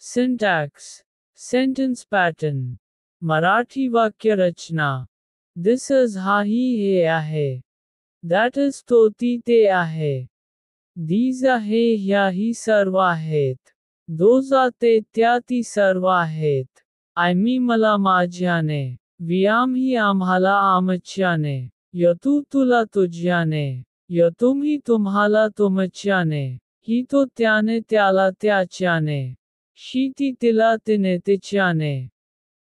Syntax Sentence pattern Marathi वाक्य रचना This is हा ही हे आहे. That is ती ते आहे. These ही सर्व आहेत. Those are ते त्या ती सर्व आहेत. I मी मला माझ्याने. We आम्ही आम्हाला आमच्याने. यतू तुला तुझ्याने. यतुम्ही तुम्हाला तुमच्याने. ही तो त्याने त्याला त्याच्याने. शी ती तिला तिने तिच्याने.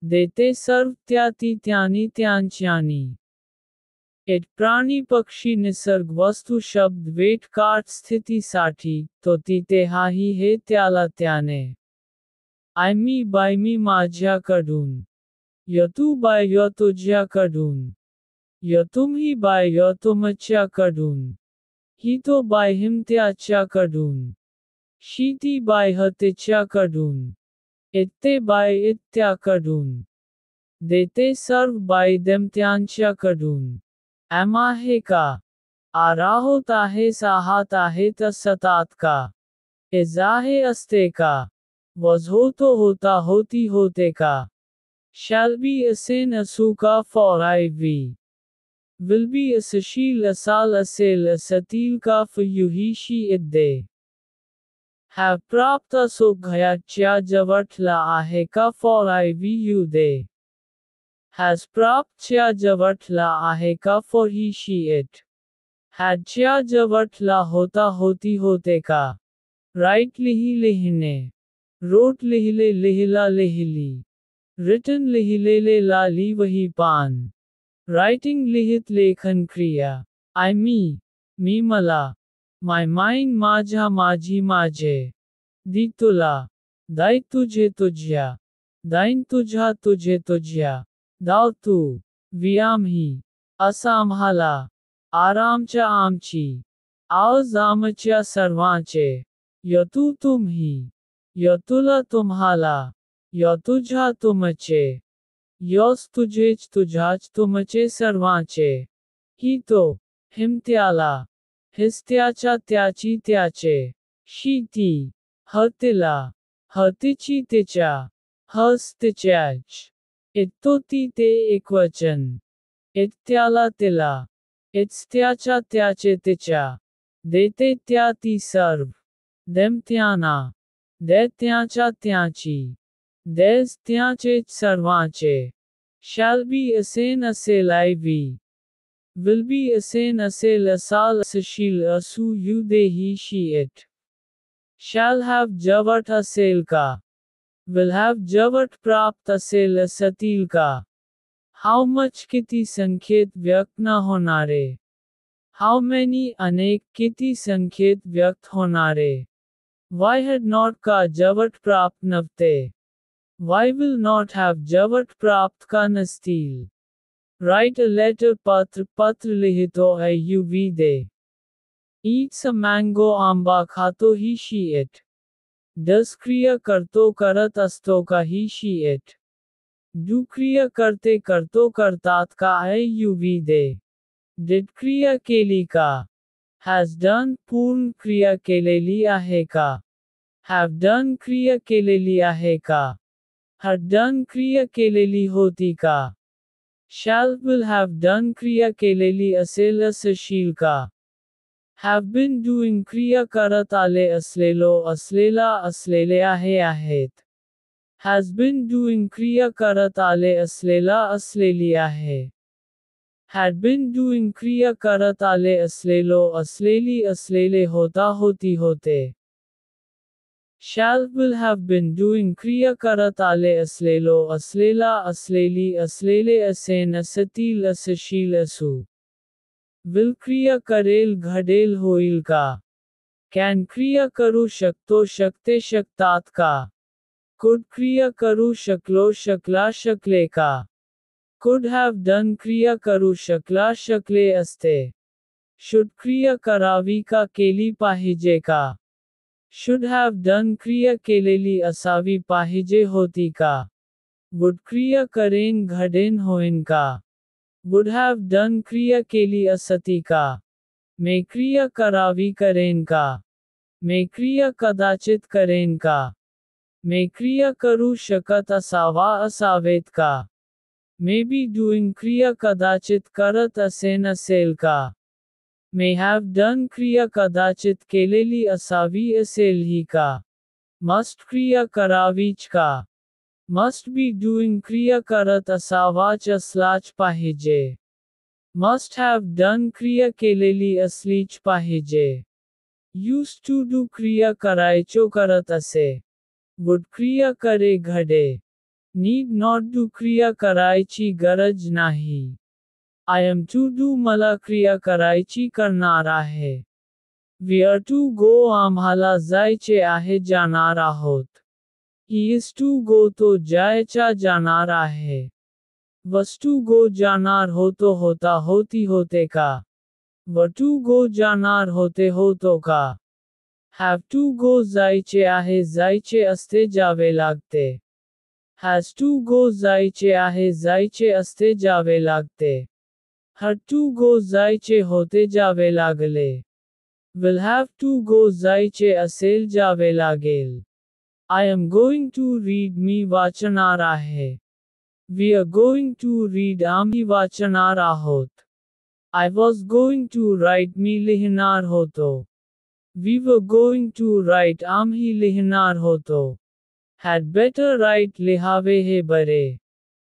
देते सर्व त्या ती त्यांनी त्यांच्यानी. एक प्राणी पक्षी निसर्ग वस्तू शब्द वेट काट स्थितीसाठी तो तिथे हाही हे त्याला त्याने. आय मी बाय मी माझ्याकडून. यतू बाय य तुझ्याकडून. यतुम्ही बाय य तुमच्याकडून. ही तो बाय हिम त्याच्याकडून. शी ती बाय ह तिच्याकडून. इत्ते बाय इत्याकडून. देते सर्व बाय देम त्यांच्याकडून. एम आहे का? आ राहोत आहे साहात आहेत असतात का? इज़ आहे असते का? वज तो होता होती होते का? Be असेन असू का for I be. Will be असशील असाल असेल असतील का for you ही शी इद्दे. Have प्राप्त असो घयाच्या जवळला आहे का for I be you they. Has प्राप्त च्या जवळला आहे का for he, she, it. Had च्या जवळला होता होती होते का? Write लिही लिहिणे. Wrote लिहिले लिहिला लिहिली. Written लिहिलेले लाली वही पान. Writing लिहित लेखन क्रिया. I मी मी मला. Mind माझ्या माझी माझे. दी तुला. दाय तुझे तुझ्या. दाईन तुझा तुझे तुझ्या. दाव तू. वी आम्ही. असा आम्हाला. आरामच्या आमची. आज आमच्या सर्वांचे. यतू तुम्ही. यतुला तुम्हाला. यतुझ्या तुमचे. यस तुझेच तुझ्याच तुमचे सर्वांचे. ही तो. हिम त्याला. हिस त्याच्या त्याची त्याचे. शी ती. ह तिला. ह तिच्या. हस तिच्याच. इत्तो ती ते एकवचन. इत त्याला तिला. इट्स त्याच्या त्याचे तिच्या. देते त्या ती सर्व. देम त्यांना. दे त्याच्या त्याची. देस त्याचेच सर्वांचे. Shall be असेन असेल I be. Will be असेन असेल असाल असशील असू you she it. Shall have जवट असेल का? Will have जवट प्राप्त असेल असतील का? How much संख्येत व्यक्त न होणारे. How many अनेक किती संख्येत व्यक्त होणारे. Why had not का जवट प्राप्त नव्हते. Why will not have जवट प्राप्त का नसतील. Write a letter पत्र पत्र लिहितो है UV they. Eats a mango आंबा खातो ही she it. Does क्रिया करतो करत असतो का ही she it. Do क्रिया करते करतो करतात का है UV दे. Did क्रिया केली का? Has done पूर्ण क्रिया केलेली आहे का? Have done क्रिया केलेली आहे का? Had done क्रिया केलेली होती का? Shall will have done Kriya keleli asel asashil ka. Have been doing Kriya karat ale aslelo aslela aslele ahe ahet. Has been doing Kriya karat ale aslela asleli ahe. Had been doing Kriya karat ale aslelo asleli aslele hota hoti hote. Shall will have been doing Kriya Karat Ale Aslelo Aslela Asleli Aslele Asen Asatil Asashil Asu. Will Kriya Karel Ghadel Hoil Ka. Can Kriya Karu Shakto Shakte Shaktat Could Kriya Karu Shaklo Shakla Shakle Could have done Kriya Karu Shakla Shakle Aste. Should Kriya Karavika Keli Pahije Should have done क्रिया केलेली असावी पाहिजे होती का? Would क्रिया करेन घडेन होईन का? Would have done क्रिया केली असती का? मे क्रिया करावी करेन का? मे क्रिया कदाचित करेन का? मे क्रिया करू शकत असावा असावेत का मे बी डुईंग क्रिया कदाचित करत असे नसेल का मे हॅव डन क्रिया कदाचित केलेली असावी असेल ही का। मस्ट क्रिया करावीच का मस्ट बी डुईंग क्रिया करत असावाच असलाच पाहिजे। मस्ट हॅव डन क्रिया केलेली असलीच पाहिजे। यूज़ टू डू क्रिया करायचो करत असे। वुड क्रिया करे घडे। नीड नॉट डू क्रिया करायची गरज एम टू डू मला क्रिया करायची करणार आहे. विअर टू गो आम्हाला जायचे आहे जाणार आहोत. ही इज़ टू गो तो जायचा जाणार आहे. वस्तू गो जाणार होतो होता होती होते का? वटू गो जाणार होते होतो का? हॅव टू गो जायचे आहे जायचे असते जावे लागते. हॅज टू गो जायचे आहे जायचे असते जावे लागते. हट्टू गो जायचे होते जावे लागले। विल हैव टू गो जायचे असेल जावे लागेल। I am going to read मी वाचन आ रहा है we are going to read आमी वाचन आ रहा होत I was going to write मी लिहनार हो तो we were going to write आम ही लिहनार हो तो हैड बेटर राइट लिहावे है बरे।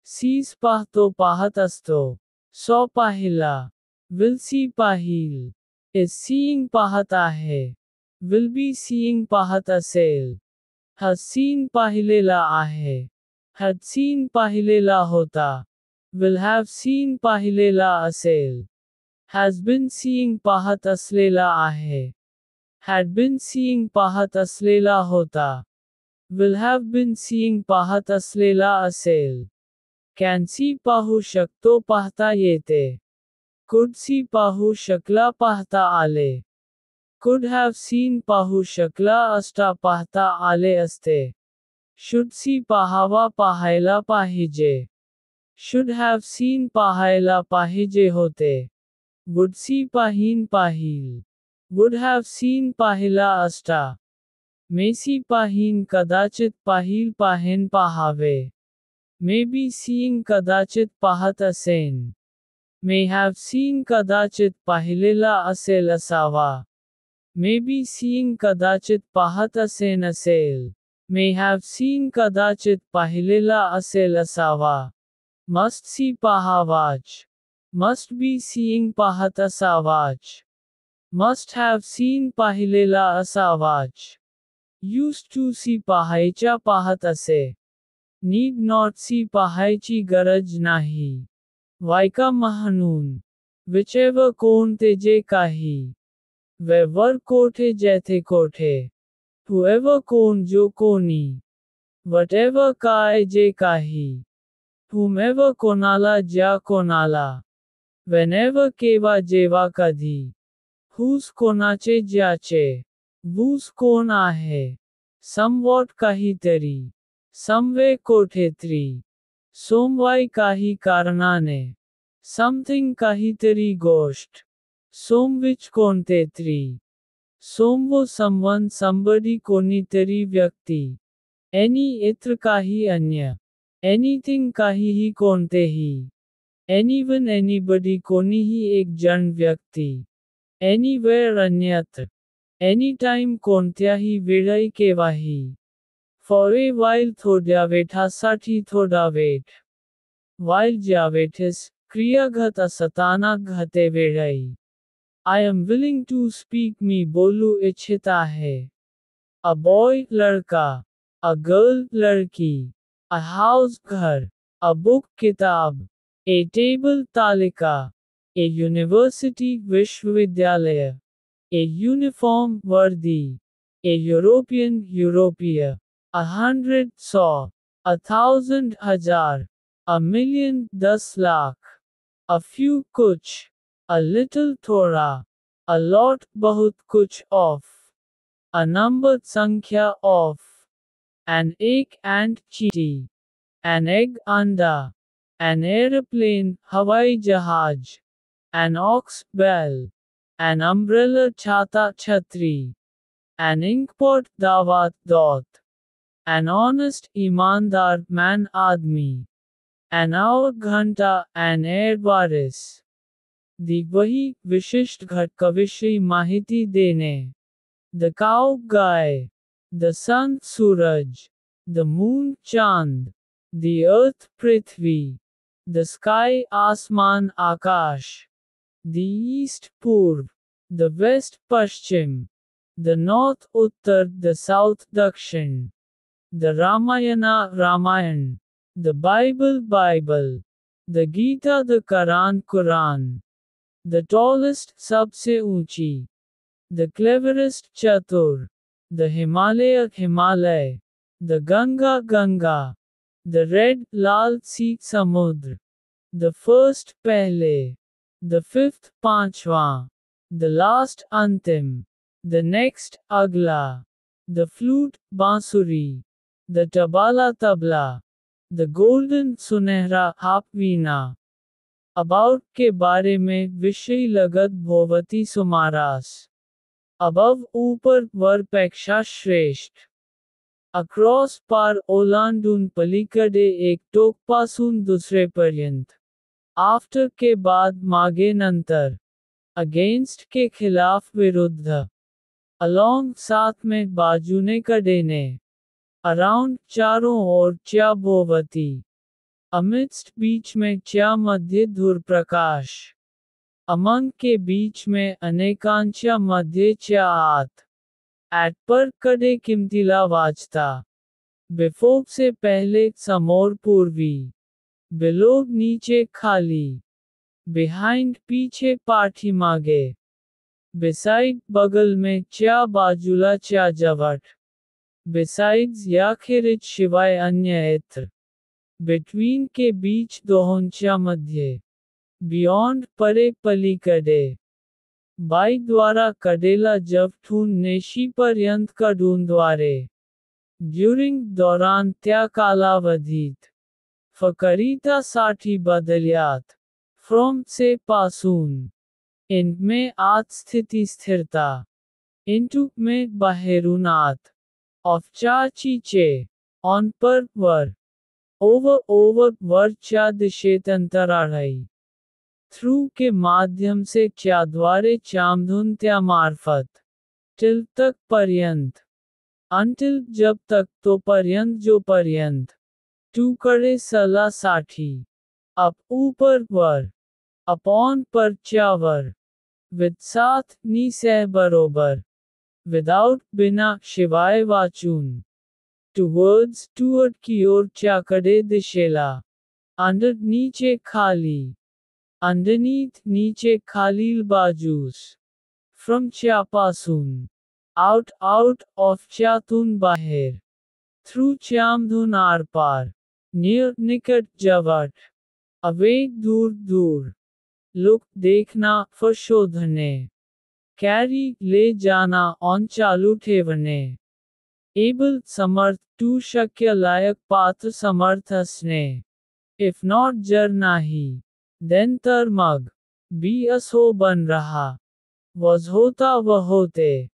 सीज पाह तो पाहत अस्तो। सो पाहिला विल सी पाहिल, इज़ सीइंग पाहत आहे, विल बी सीइंग पाहत असेल हज सीन पाहिलेला आहे हज सीन पाहिलेला होता, विल हॅव सीन पाहिलेला असेल, हॅज बिन सीइंग पाहत असलेला आहे, हॅड बिन सीइंग पाहत असलेला होता, विल हॅव बिन सीइंग पाहत असलेला असेल See पाहू शकतो पाहता येते. Could see पाहू शकला पाहता आले. Could have seen पाहू शकला असता पाहता आले असते. Should see पाहावा पाहायला पाहिजे. Should have seen पाहायला पाहिजे होते. Would see पाहीन पाहिल. Would have seen पाहिला. May see पाहीन कदाचित पाहिल पाहेन पाहावे. मे बी सीन कदाचित पहात असेन. मे हॅव सीन कदाचित पाहिलेला असेल असावा. मे बी सीन कदाचित पहात असेन असेल. मे हॅव सीन कदाचित पाहिलेला असेल असावा. मस्ट सी पहावाच. मस्ट बी सीन पहात असावाच. मस्ट हॅव सीन पाहिलेला असावाच. यूज़ टू सी पाहायच्या पहात असे. नीग नॉट सी पहाय की गरज नहीं. वायका महनून, विचैव कोण ते जे काही. वे वर कोठे जैथे कोठे, हुएव कोण जो कोणी. वट एव काय जे काही, हुमेव कोणाला ज्या कोणाला. वेनेव केवा जेवा कधी, हुस कोणाचे ज्याचे बूस कोण समवट का काही तरी. Somewhere कोठेत्री सोमवाई काही कारणाने. Something काहीतरी गोष्ट. सोमविच कोणते तरी. सोमवो someone somebody कोणीतरी व्यक्ती. Any इत्र काही अन्य. Anything काहीही कोणतेही. Anyone anybody कोणीही एक जन व्यक्ती. Anywhere अन्यत्र. एनी Anytime कोणत्याही वेळी केव्हाही. For a while थोडा वेठ. While वेठेस, क्रिया घत असताना घते I am willing to speak मी बोलू इच्छित आहे. A boy लड़का. A girl लड़की. A house घर. A book किताब. A table तालिका. A university विश्वविद्यालय. A uniform वर्दी. A European यूरोपीय. A hundred saw. A thousand hajar. A million das lakh. A few kuch. A little Torah. A lot bahut kuch of. A number sankhya of. An egg and chiti. An egg anda. An aeroplane Hawaii jahaj. An ox bell. An umbrella chata chatri. An inkpot dawat dot an honest ईमानदार man आदमी, an hour घंटा an air Waris, the वही विशिष्ट घट कविषयी माहिती देने, the cow guy, the sun Suraj, the moon चांद, the earth Prithvi, the sky आसमान आकाश, the east पूर्व, the west Paschim, the north Uttar, the south दक्षिण, The Ramayana Ramayan. The Bible Bible. The Gita the Quran Quran. The tallest Sabse Unchi. The cleverest Chatur. The Himalaya Himalay. The Ganga Ganga. The red Lal Si Samudra. The first Pele, The fifth Panchwa. The last Antim. The next Agla. The flute Bansuri. The tabala tabla, the golden sunehra hapvina. About के बारे में विषय लगत भोवती सुमारास above ऊपर वर पेक्षा श्रेष्ठ अक्रॉस पार ओलांडून पलीकडे एक टोकपासून दुसरेपर्यंत आफ्टर के बाद मागे नंतर अगेंस्ट के खिलाफ विरुद्ध अलोंग साथ में बाजूने कडेने अराउंड चारों ओर च्या भोवती अमिट्स्ट बीच में च्या मध्य धुर प्रकाश अमंग के बीच में अनेकांच्या मध्य च्या आत एट पर कडे किमतीला वाचता बिफोर से पहले समोर पूर्वी। बिलोग नीचे खाली। बिहाइंड पीछे पाठी मागे। बिसाइड बगल में च्या बाजूला च्या जवट बिसाइड्स याखेरिज शिवाय अन्य इत्र बिटवीन के बीच दोहोंच्या मध्य बियॉन्ड परे पलीकडे बाई द्वारा कडेला जब ठून नेशी पर्यंत कडूनद्वारे ड्युरिंग दौरान त्या कालावधीत फकरीता साठी बदल्यात फ्रॉम से पासून इन में आत स्थिती स्थिरता इंटू में बाहेरून आत औपचारचीचे ऑन पर वर ओवर ओवर वरच्या दिशेत अंतराळाई थ्रू के माध्यम से क्या द्वारे चामधुन त्या मार्फत टिल तक पर्यंत अंटिल जब तक तो पर्यंत जो पर्यंत, टू करे सला साठी अप ऊपर वर अपॉन पर चावर विद साथ नी सह बरोबर विदाउट बिना शिवाय वाचून टूवर्ड्स टूवर्ड की ओर चाकड़े दिशेला अंडर नीचे खाली underneath नीचे खालील बाजूस from च्यापासून out out of च्यातून बाहेर through च्यामधून आरपार near निकट जवट away दूर दूर look देखना फशोधने carry ले जाना on चालू ठेवणे। able समर्थ टू शक्य लायक पात्र समर्थ असणे if not, जर नाही देन तर मग। बी असो बन रहा। वज होता व होते।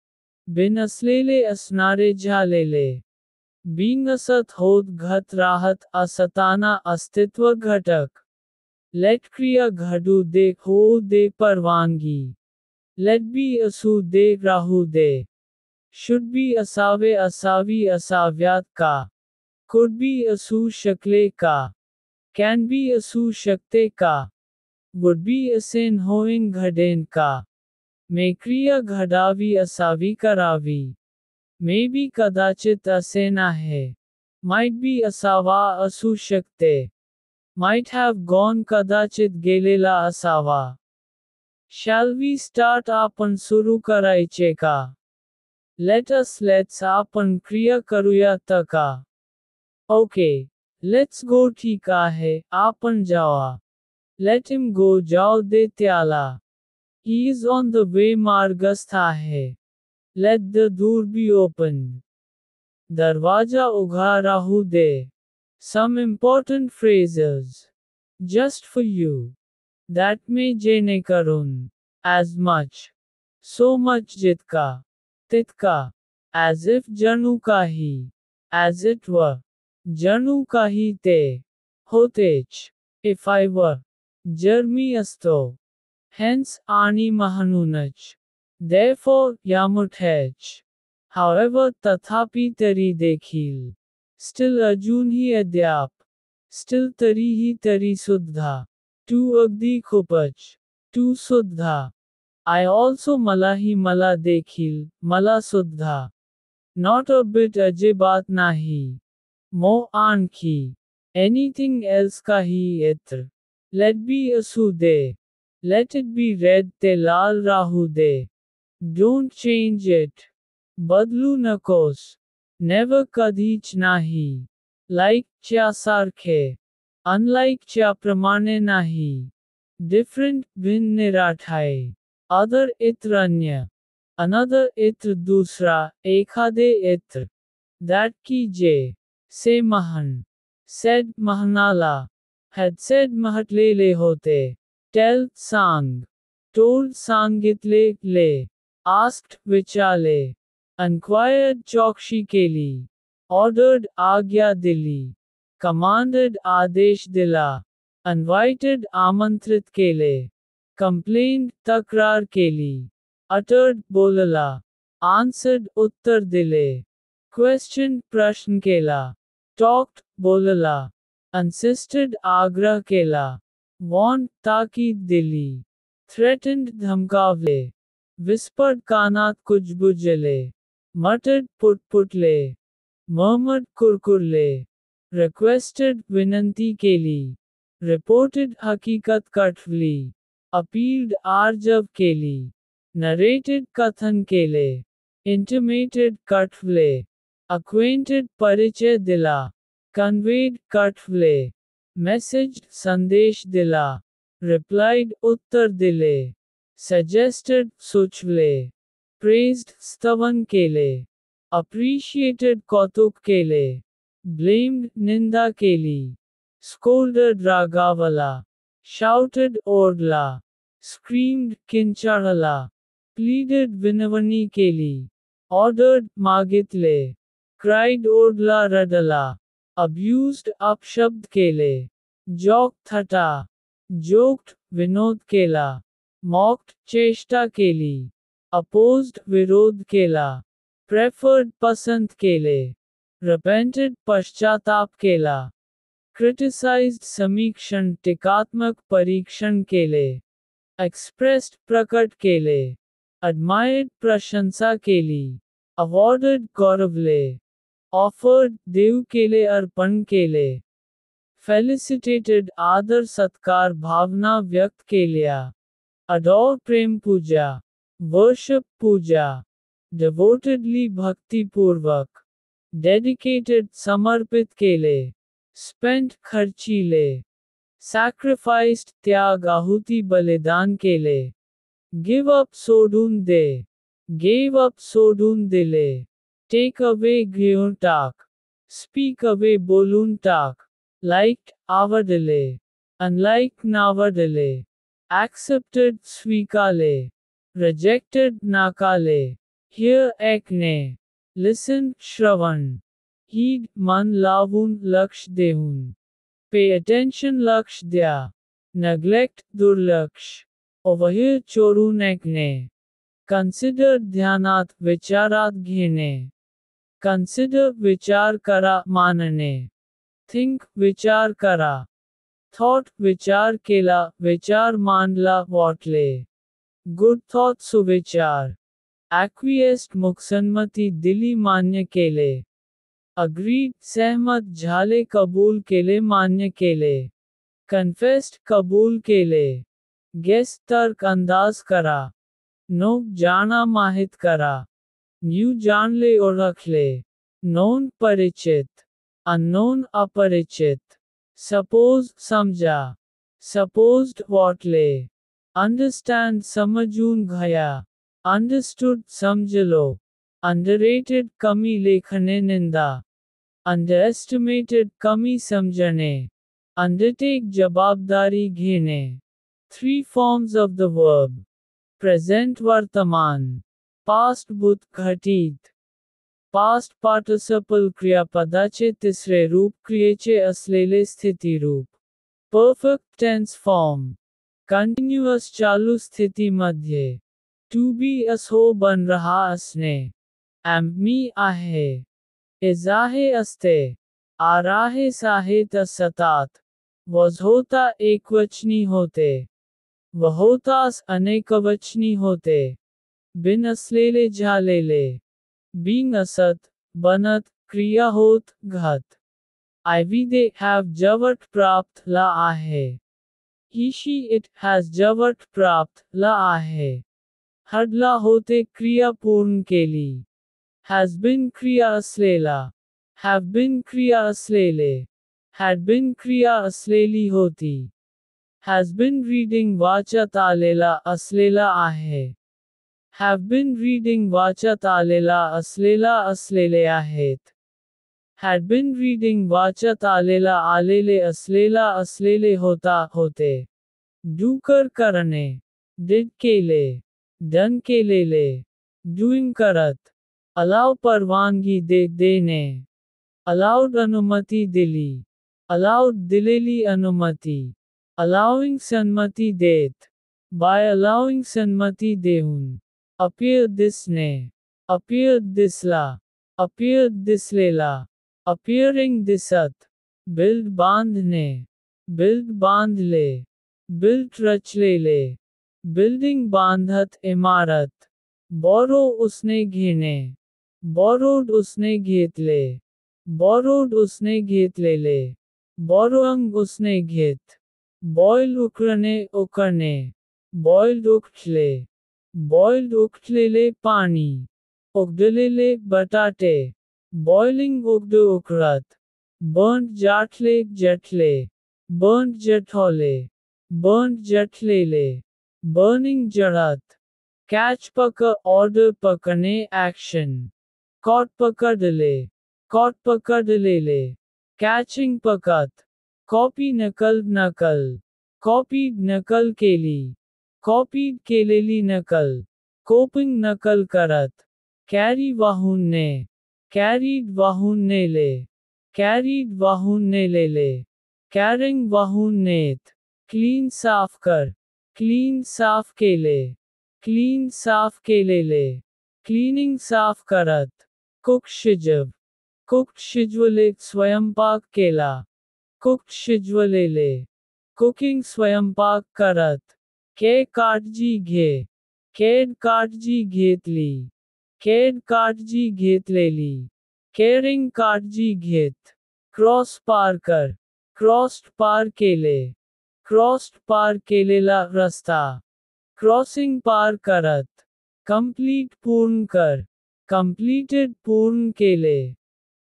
बिन असलेले असणारे झालेले। बिंग असत होत घट राहत असताना अस्तित्व घटक। लेट क्रिया घडू दे, हो दे परवानगी। लेट बी असू दे राहू दे शुड बी असावे असावी असाव्यात का कुड बी असू शकले का कैन बी असू शकते का would be घडेन का मे क्रिया घडावी असावी करावी मे बी कदाचित असे आहे might be असावा असू शकते might have gone कदाचित गेलेला असावा Shall we start आपण सुरू करायचे का Let us let's आपण क्रिया करूया का ओके लेट्स गो ठीक आहे आपण जावा Let him go जाओ दे त्याला. He is on the way मार्गस्थ आहे. Let the door be opened. दरवाज़ा उघा राहू दे. Some important phrases. Just for you. That में जेनेकरुन एज मच सो मच जितका तितका एज इफ़ जनू का ही एज इट व जनू का ही ते होतेच इफ़ आई व जर्मी अस्तो हेंस आनी महनूनच दे फॉर यामुठ हैच हावेवर तथापि तरी देखी स्टिल अजून ही अद्याप स्टिल तरी ही तरी सुद्धा टू अगदी खूपच. टू सुद्धा. आय ऑल्सो मलाही मला देखील, मला सुद्धा. नॉट अ बिट अजिबात नाही. मो आणखी. एनिथिंग एल्स काही येत्र लेट बी असू दे. लेट इट बी रेड ते लाल राहू दे. डोंट चेंज इट बदलू नकोस. नेवर कधीच नाही. लाईक च्या सारखे. Unlike च्या प्रमाणे नाही. Different भिन्न निराठाय. Other इतर अन्य. Another इतर दूसरा, एखादे इतर. That की जे. से महान. Said म्हणाला. Had said म्हटलेले होते. Tell सांग. Told सांगितले ले. Asked विचारले. Inquired चौकशी केली. Ordered आज्ञा दिली. कमांडेड आदेश दिला अनवाइटेड आमंत्रित केले कंप्लेंट तक्रार केली अटर्ड बोलला आंसर्ड उत्तर दिले क्वेश्चन प्रश्न केला टॉक्ट बोलला अनसिस्टेड आग्रह केला वॉन ताकीद दिली थ्रेटेंड धमकावले विस्पर्ड कानात कुछ बुझले मटर्ड पुटपुटले मोहम्मद कुरकुरले. रिक्वेस्टेड विनंती के लिए। रिपोर्टेड हकीकत कठली अपील्ड आर्जव के लिए। नरेटेड कथन के लिए। इंटीमेटेड कठले अक्वेंटेड परिचय दिला। कन्वेड कठले मैसेज संदेश दिला। रिप्लाइड उत्तर दिले। सजेस्टेड सोचले प्रेज्ड स्तवन के लिए। अप्रिशिएटेड कौतुक केले Blamed निंदा केली. Scolded रागावला. Shouted ओरडला. Screamed किंचाळला. Pleaded विनवणी केली. Ordered मागितले. Cried ओरडला रडला. Abused अपशब्द केले. Joked थटा. Joked विनोद केला. Mocked चेष्टा केली. Opposed विरोध केला. Preferred पसंत केले. Repented, पश्चाताप केला. Criticized, समीक्षण, टीकात्मक, परीक्षण केले. Expressed, प्रकट केले. Admired, प्रशंसा केली. Awarded, गौरवले. Offered, देव केले, अर्पण केले. Felicitated, आदर, सत्कार, भावना व्यक्त केल्या. Adore, प्रेम पूजा. Worship, पूजा. Devotedly, भक्तिपूर्वक. डेडिकेटेड समर्पित केले स्पेंट खर्चीले सैक्रिफाइस्ड त्याग आहुति बलिदान केले गिव अप सोडून दे गेव अप सोडून दिले टेक अवे घेऊन टाक स्पीक अवे बोलून टाक लाइक आवडले अनलाइक नावडले एक्सेप्टेड स्वीकारले रिजेक्टेड नाकाले हिअर एक ने लिसन श्रवण हीड मन लावून लक्ष्य देहून पे अटेंशन लक्ष्य दया नेग्लेक्ट दुर्लक्ष ओवहिर चोरू नेकने कंसिडर ध्यानात विचारात घेने कंसिडर विचार करा मानने थिंक विचार करा थॉट विचार केला विचार मानला वॉटले गुड थॉट सुविचार Acquiesced मुखसन्मती दिली मान्य केले. Agreed, सहमत, झाले कबूल केले, मान्य केले. Confessed, कबूल केले. Guess, तर्क अंदाज करा. नो जाना, माहित करा. न्यू जान जानले, ओळखले. नोन परिचित. Unknown, अपरिचित. Suppose समजा. Supposed, वाटले. अंडरस्टैंड समझून घ्या. Understood समजलो. Underrated कमी लेखने निंदा. Underestimated कमी समझने. अंडरटेक जवाबदारी घेने three forms of the verb present वर्तमान. पास्ट भूत घटित. पास्ट पार्टिसिपल क्रियापदाचे तिसरे रूप क्रियेचे असलेले स्थिती रूप परफेक्ट टेन्स फॉर्म कंटिन्यूअस चालू स्थितीमध्ये टू बी असो बन रहा असने एम मी आहे इजाहे असते आराहे साहेत असतात वझोता एकवचनी होते वहोतास अनेकवचनी होते बिन असलेले झालेले बिंग असत बनत क्रिया होत घत घात दे हॅव जवट प्राप्त ला आहे ईशी इट हॅज जवट प्राप्त ला आहे हडला होते क्रिया पूर्ण केली हॅज बिन क्रिया असलेला। हॅव बिन क्रिया असलेले। हॅड बिन क्रिया असलेली होती। हॅज बिन रीडिंग वाचत आलेला असलेला आहे। हॅव बिन रीडिंग वाचत आलेला असलेला असलेले आहेत। हॅड बिन रीडिंग वाचत आलेला आलेले असलेला असलेले होता होते। डूकर करणे। डिड केले। डन केलेले डुईंग करत। अलाव परवानगी दे देणे अलाउड अनुमती दिली। अलाउड दिलेली अनुमती। अलाउिंग संमती देत। बाय अलाउिंग संमती देऊन appear दिसणे appear दिसला। Appear दिसलेला। Appearing दिसत। Build बांधणे build बांधले। Built रचलेले। Building बांधत इमारत। borrow उसने घेणे borrowed उसने घेतले। borrowed उसने घेतलेले। borrowing उसने घेत। boil उकळणे उकळणे boiled उकळले बॉइल्ड उकळलेले पाणी उकडलेले बटाटे। बॉइलिंग उगड उकळत बर्न जाटले जटले। बर्न जठवले बर्न जटलेले बर्निंग जळत कॅच पक ऑर्डर पकड़ने एक्शन कॉट पकडले कॉट पकडलेले कॅचिंग पकत. कॉपी नकल नकल. कॉपी नकल केली. कॉपीड केलेली, नकल. कोपिंग नकल करत. कॅरी वाहून, ने. कॅरीड वाहून नेले कॅरीड वाहून नेलेले कॅरिंग वाहून, नेत. क्लीन साफ़ कर. क्लीन साफ़ केले क्लीन साफ़ केलेले क्लीनिंग साफ़ करत। कुक शिजव। कुक शिजवले स्वयंपाक केला। कुक शिजवलेले कुकिंग स्वयंपाक करत। के काळजी घे। केड काळजी घेतली। केड काळजी घेतलेली। केरिंग काळजी घेत। क्रॉस पार कर। क्रॉस्ड पार केले। क्रॉस्ड पार केलेला रस्ता. क्रॉसिंग पार करत. कंप्लीट पूर्ण कर. कंप्लीटेड पूर्ण केले.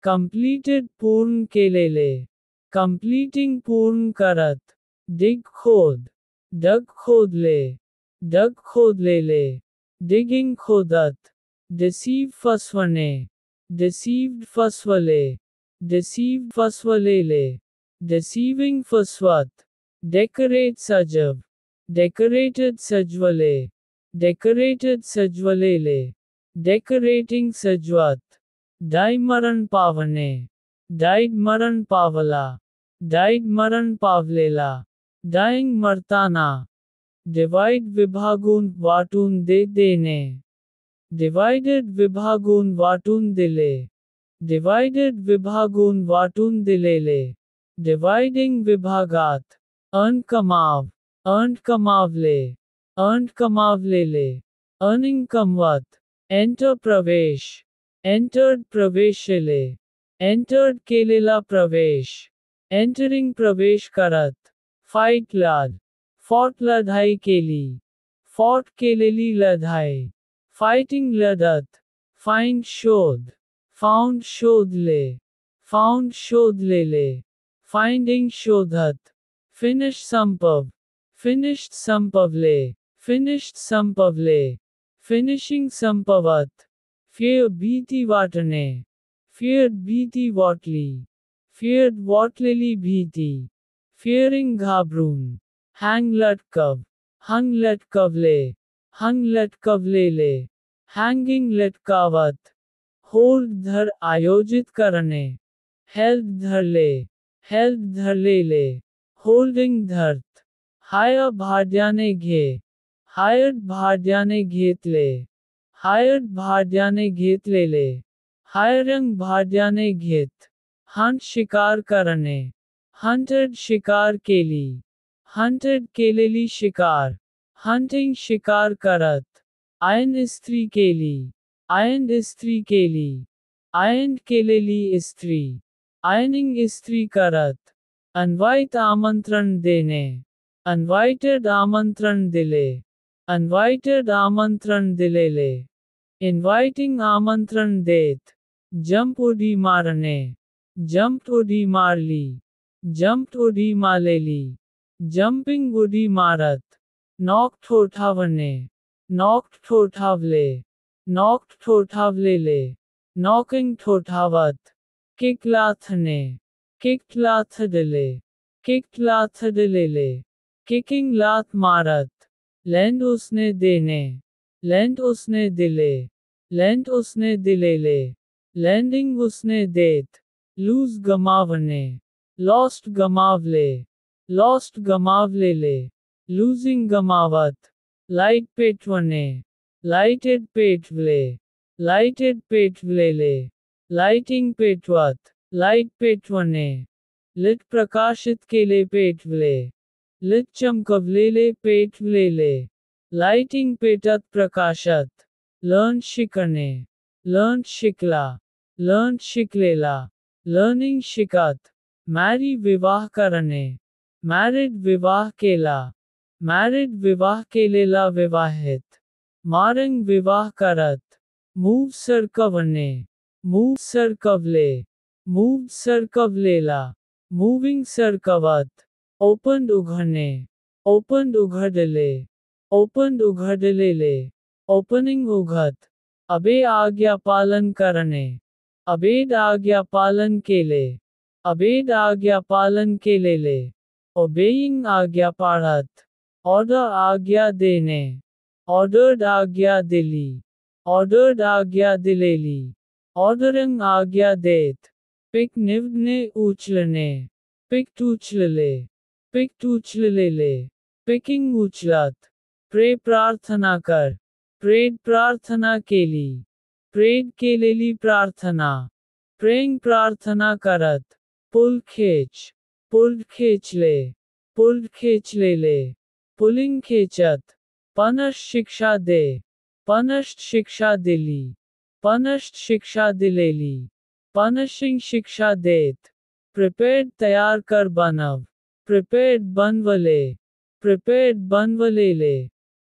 कंप्लीटेड पूर्ण केलेले. कंप्लीटिंग पूर्ण करत. डिग खोद. डग खोदले. डग खोदलेले. digging खोदत. डिसीव फसवणे. deceived फसवले. deceived फसवलेले. deceiving फसवत. Decorate सजव decorated सजवले decorated सजवलेले decorating सजवत डाई मरण पावणे died मरण पावला died मरण पावलेला डाइंग मरताना डिवाइड विभागून वाटून दे देणे डिवाइडेड विभागून वाटून दिले डिवाइडेड विभागून वाटून दिलेले डिवाइडिंग विभागात अन कमाव अर्न कमावले अर्न कमावलेले अर्निंग कमवत एंटर प्रवेश एंटर्ड प्रवेशले एंटर्ड केलेला प्रवेश एंटरिंग प्रवेश करत फाइट लाद फॉट लढाई केली फॉट केलेली लढाई फाइटिंग लढत फाइंड शोध फाउंड शोधले फाउंड शोधलेले फाइंडिंग शोधत फिनिश संपव फिनिश्ड संपवले फिनिश्ड संपवले फिनिशिंग संपवत फिर भीती वाटणे फिर भीती वाटली फिर वाटलेली भीती fearing घाबरून hang लटकव hung लटकवले hung लटकवलेले hanging लटकावत होल्ड धर आयोजित करणे हेल्प धरले हेल्प धरलेले होल्डिंग धर्त। हायर भाड्याने घे। हायर्ड भाड्याने घेतले। हायर्ड भाड्याने घेतलेले। हायरंग भाड्याने घेत। हंट शिकार करणे। हंटेड शिकार केली। हंटेड केलेली शिकार। हंटिंग शिकार करत। आयन स्त्री केली। आयन स्त्री केली। आयन केलेली स्त्री। आयनिंग स्त्री करत। अनवाईत आमंत्रण देने। अनवाइटेड आमंत्रण दिले। अनवाइटेड आमंत्रण दिलेले इन्वाइटिंग आमंत्रण देत। जंप उडी मारणे जंप उडी मारली। जंप उडी मालेली। जंपिंग उडी मारत। नॉक ठोठावणे नॉक ठोठावले। नॉक ठोठावलेले। नॉकिंग ठोठावत। किकलाथने किकलाथ दिले। किकलाथ दिलेले। किकिंग लात मारत। लैंड उसने देने। लैंड उसने दिले। लैंड उसने दिलेले। लैंडिंग उसने देत। लूज गमावने। लॉस्ट गमावले। लॉस्ट गमावलेले। लूजिंग गमावत। लाइट पेटवने। लाइटेड पेटवले। लाइटेड पेटवलेले। लाइटिंग पेटवत। लाइट पेटवने लिट प्रकाशित केले पेटवले लिट चमकवलेले पेटवलेले लाइटिंग पेटत प्रकाशत, लर्न शिकणे लर्न शिकला, लर्न शिकलेला, लर्निंग शिकत, मॅरी विवाह करणे मॅरिड विवाह केला, मॅरिड विवाह केलेला विवाहित, मारंग विवाह करत, मूव सरकवणे मूव सरकवले मूव सरकवलेला मूविंग सरकवत ओपन उघडणे ओपन उघडले ओपन उघडलेले ओपनिंग उघत अबे आज्ञा पालन करणे अबेद आज्ञा पालन केले अबेद आज्ञा पालन केलेले ओबेइंग आज्ञा पाळत ऑर्डर आज्ञा देणे ऑर्डर्ड आज्ञा दिली ऑर्डर्ड आज्ञा दिलेली ऑर्डरिंग आज्ञा देत पिक निवडणे उचलणे पिक उचलले पिक उचललेले पिकिंग उचलत प्रे प्रार्थना कर, प्रेड प्रार्थना केली, प्रेड केलेली प्रार्थना प्रेंग प्रार्थना करत, पुल खेच, पुल खेचले, पुल खेचलेले, पुलिंग खेचत पनश शिक्षा दे पनश्ट शिक्षा दिली पनश्ट शिक्षा दिलेली. पनशिंग शिक्षा देत। प्रिपेड तैयार कर बनव। प्रिपेर्ड बनवले। प्रिपेर्ड बनवलेले।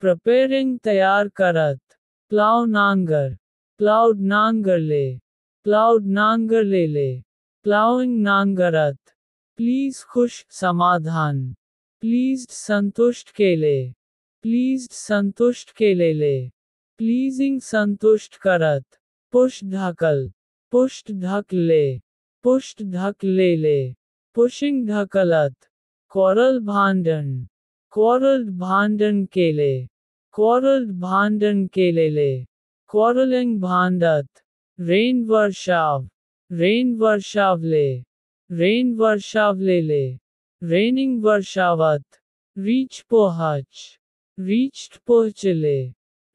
प्रिपेरिंग तैयार करत। प्लाव नांगर। प्लाउड नांगर ले प्लाउड नांगर ले ले प्लाउइंग नांगरत। प्लीज़ खुश समाधान। प्लीज़ संतुष्ट केले। प्लीज़ संतुष्ट केलेले। प्लीजिंग संतुष्ट करत। पुष्ट ढकल। पुष्ट ढकले पुष्ट ढकलेले पुशिंग ढकलत कोरल भांडण कोरल भांडण केले कोरल भांडण केलेले कोरलिंग भांडत रेन वर्षाव रेन वर्षावले रेन वर्षावलेले रेनिंग वर्षावत रीच पोहच रीच्ड पहुंचले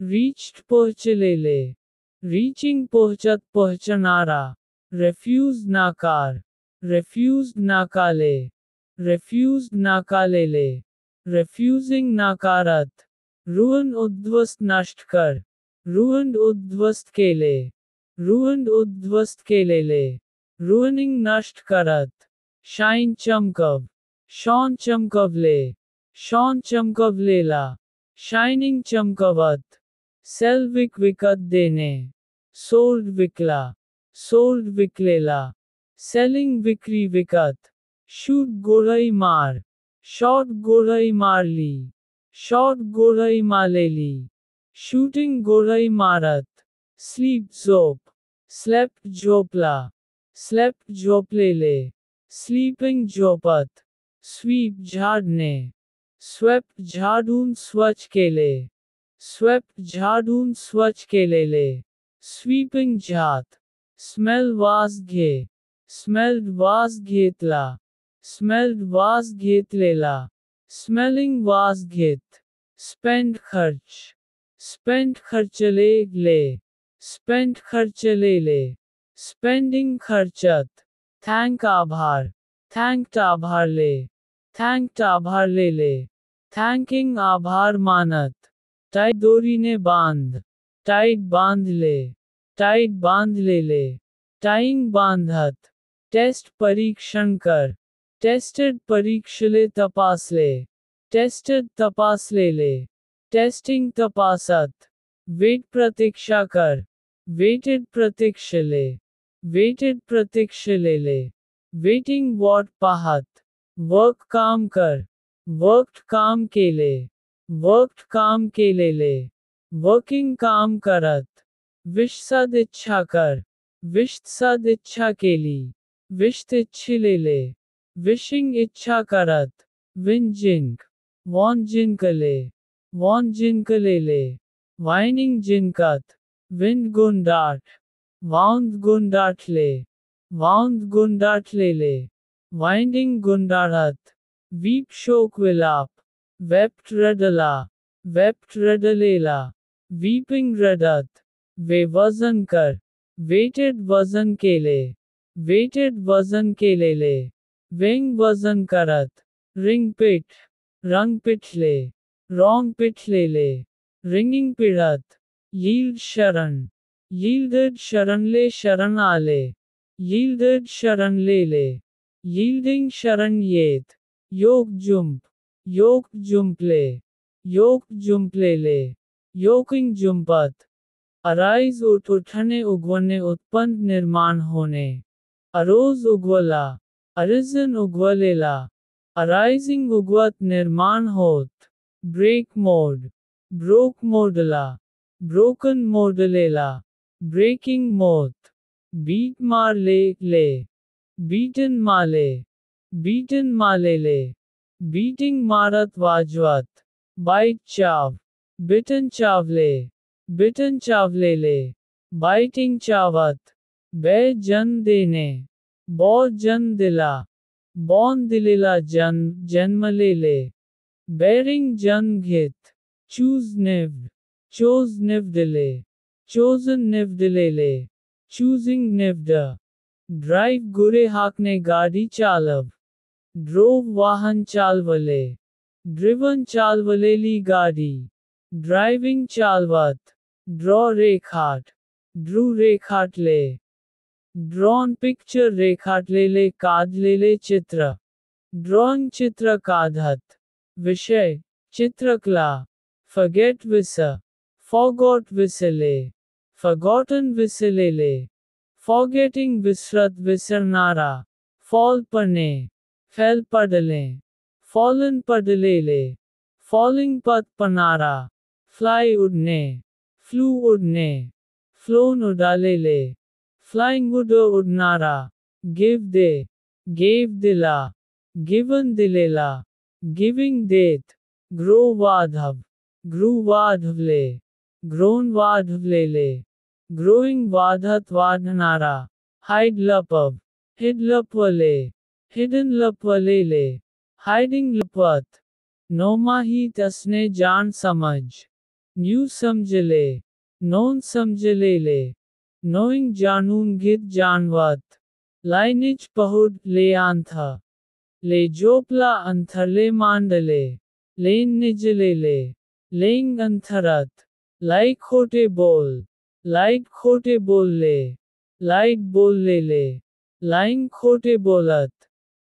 रीच्ड पहुंचलेले. रीचिंग पहुंचत पहुंचनारा रेफ्यूज नाकार रेफ्यूज नाकाले रेफ्यूज नाकालेले रेफ्यूजिंग नाकारत रुअन उद्ध्वस्त नष्ट कर रुअन उद्ध्वस्त केले रुअन उद्ध्वस्त केलेले रुअनिंग नष्ट करत शाइन चमकव शॉन चमकवले शॉन चमकवलेला शाइनिंग चमकवत सेल्विक विकत देणे. सोल्ड विकला सोल्ड विकलेला, सेलिंग विक्री विकत, शूट गोळई मार, शॉट गोळई मारली, शॉट गोळई मालेली, शूटिंग गोळई मारत, स्लीप झोप स्लेप्ट झोपला स्लेप्ट झोपलेले, स्लीपिंग झोपत, स्वीप झाडणे स्वेप्ट झाडून स्वच्छ केले स्वेप्ट झाडून स्वच्छ केलेले. स्वीपिंग झात स्मेल वास घे स्मेल्ड वास घेतला स्मेल्ड वास घेतलेला, स्मेलिंग वास घेत, स्पेंड खर्च, स्पेंड खर्चले ले स्पेंड खर्चलेले स्पेंडिंग खर्चत, थैंक आभार, थैंक्ड आभार ले, थैंक्ड आभार ले ले थैंकिंग आभार मानत टाइट दोरी ने बाँध टाइट बाँध ले, टाइट बाँध ले ले, टाइंग बांधत, टेस्ट परीक्षण कर, टेस्टेड परीक्षले तपासले टेस्टेड तपासले ले टेस्टिंग तपासत, वेट प्रतीक्षा कर, वेटेड प्रतीक्षले वेटेड प्रतीक्षले ले वेटिंग वॉट पाहत, वर्क काम कर, वर्कड काम केले वर्कड काम केलेले वर्किंग काम करत। विषसाद इच्छा कर। विषसाद इच्छा केली विष्त इच्छिलेले विशिंग इच्छा करत। विन जिंक। वॉन जिंकले वॉन जिंकलेले वाइनिंग जिंकत। विन गुंडाट। वाउंद गुंडाटले वाउंद गुंडाटलेले वाइंडिंग गुंडारत। वीप शोक विलाप। वेप्ट रडला। वेप्ट रडलेला। वीपिंग रडत वे वज़न कर वेटेड वज़न केले वेटेड वज़न केलेले वेंग वज़न करत रिंग पिठ रंग पिठले रोंग पिठलेले रिंगिंग पिढ़त यील्ड शरण यील्डेड शरण ले शरण आले यील्डेड शरण ले ले, Yielding Sharan Yet. Yok jump. Yok jumple. Yok jumplele. Yoking जुम्पत अराइज उठ उठने उगवने उत्पन्न निर्माण होने। अरोज उगवला। अरिजन उगवलेला। अराइजिंग उगवत निर्माण होत। ब्रेक मोड। ब्रोक मोडला। ब्रोकन मोडलेला। ब्रेकिंग मोत। बीट मार ले ले। बीटन माले। बीटन मालेले। बीटिंग मारत वाजवत। बाइट चाव। बिटन चावले बिटन चावलेले बाइटिंग चावत बे जन देने बो जन दिला बॉन दिलेला जन जन्म लेले बेरिंग जन घेत चूज़ निव्ड चोज निव्डले चोजन निव्डलेले चूजिंग निव्ड ड्राइव गुरे हाकने गाड़ी चालव ड्रोव वाहन चालवले ड्रिवन चालवलेली गाड़ी ड्राइविंग चालवत ड्रॉ रेखाट ड्रू रेखाटले ड्रॉन पिक्चर रेखाटलेले काढलेले चित्र ड्रॉइंग चित्र काढत विषय चित्रकला फगेट विस फॉगॉट विसले फगॉटन विसलेले फॉगेटिंग विसरत विसरनारा फॉल पड़ने फैल पडले फॉलन पडलेले फॉलिंग पद पनारा फ्लाई उड़ने। फ्लू उड़ने। फ्लोन उड़ालेले फ्लाइंग उड उड़नारा। गिव दे। गेव दिला। गिवन दिलेला। गिविंग देत। ग्रो वाधव। ग्रू वाधवले। ग्रोन वाधवलेले ग्रोइंग वाढत वाढणारा हाइड लपव। हिड लपवले। हिडन लपवलेले हाइडिंग लपवत। नोमाहीत असणे जान समझ। न्यू समझ समझले, नोन समझलेले, नोइंग जानून गित जानवत लाइनिच पहुड ले आंथ, ले जोपला अंथरले मांडले, लेन निजलेले, लेंग अंथरत लाइक खोटे बोल लाइट खोटे बोल ले लाइट बोल ले ले लाइन खोटे बोलत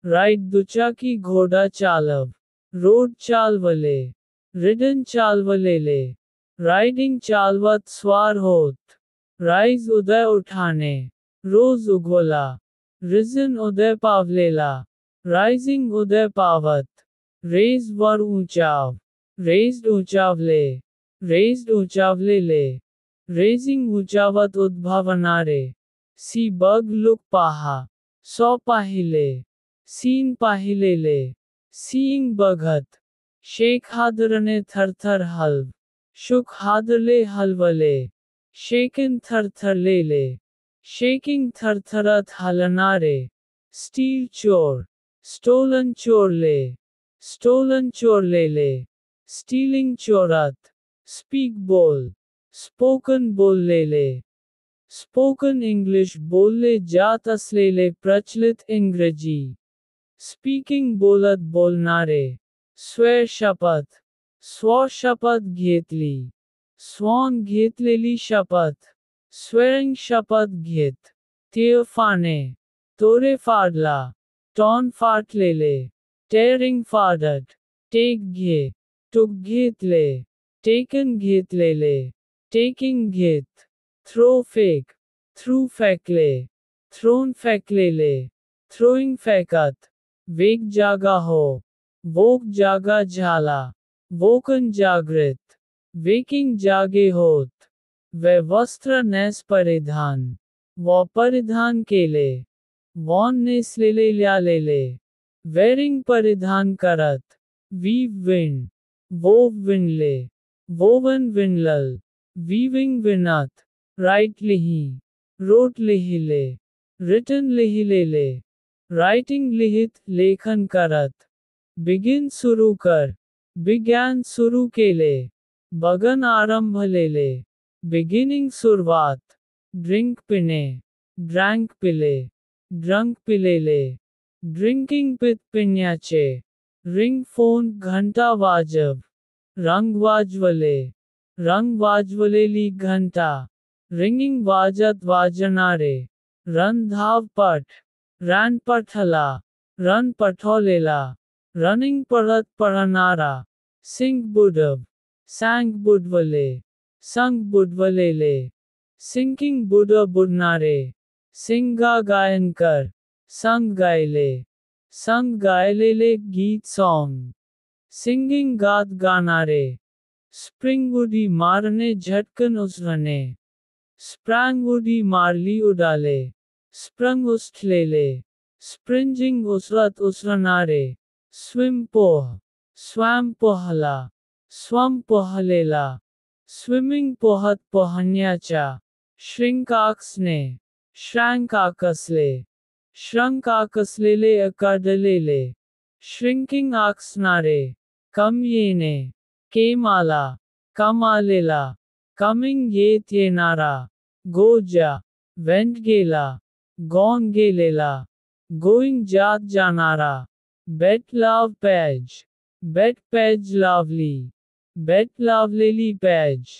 राइट दुचाकी घोड़ा चालव, रोड चाल चालवले, रिडन चालवले ले राइडिंग चालवत स्वार होत राइज उदय उठाने रोज उगवला रिजन उदय पावलेला राइजिंग उदय पावत रेज वर ऊंचाव रेज्ड ऊंचावले रेज्ड ऊंचावले ले रेजिंग उचावत उद्भावणारे सी बग लुक पाहा सौ पाहिले सीन पाहिलेले सीइंग बघत शेख हादरने थरथर हल्व शुक हादरले हलवले शेकन थरथरलेले। शेकिंग थरथरत हलणारे स्टील चोर। स्टोलन चोरले। स्टोलन चोरलेले। स्टीलिंग चोरत। स्पीक बोल। स्पोकन बोललेले। स्पोकन इंग्लिश बोलले जात असलेले प्रचलित इंग्रजी। स्पीकिंग बोलत बोलणारे स्वर शपथ स्व शपथ घेतली स्वान घेतलेली शपथ स्वयं शपथ घेत फाने तोरे फाडला टॉन फाटलेले टेरिंग फाडत टेक घे टुक घेतले टेकन घेतलेले टेकिंग घेत थ्रो फेक थ्रू फेकले थ्रोन फेकलेले थ्रोइंग फेकत वेग जागा हो वोक जागा झाला वोकन जागृत, वेकिंग जागे होत, वे वस्त्र नेस परिधान, व परिधान केले, वॉन नेसलेल्या लेले वेरिंग परिधान करत, वीव विण वो विणले, वोवन विणलल, वीविंग विणत, राइट लिही, रोट लिहिले, रिटन लिहिलेले, राइटिंग लिहित लेखन करत, बिगिन सुरू कर बिग्यान सुरू केले. बगन आरंभलेले बिगिनिंग सुरुवात. ड्रिंक पिणे. ड्रँक पिले. ड्रंक पिलेले. ड्रिंकिंग पित पिण्याचे. रिंग फ़ोन घंटा वाजव. रंग वाजवले. रंग वाजवलेली घंटा. रिंगिंग वाजत वाजणारे. रन धाव पट. रॅन पठला. रन पठवलेला. रनिंग पळत पळणारा. सिंग बुडव सांग बुडवले संग बुडवलेले सिंकिंग बुड बुडणारे सिंगा गायन कर संग गायले संग गायलेले गीत सॉन्ग सिंगिंग गात गाणारे स्प्रिंग उडी मारने झटकन उसरणे स्प्रँग उडी मारली उडाले स्प्रंग उठलेले स्प्रिंजिंग उसरत उसरणारे स्विम पोह स्वॅम पोहला स्वम पोहलेला स्विमिंग पोहत पोहण्याच्या श्रिंक आकसने श्रँक आकसले श्रंक आकसलेले अकाडलेले श्रिंकिंग आकसणारे कम येणे केम आला कम आलेला कमिंग येत येणारा गोजा वेंट गेला गॉन गेलेला गोइंग जात जाणारा बेट लाव पेज बेट पेज लावली बेट लावलेली पेज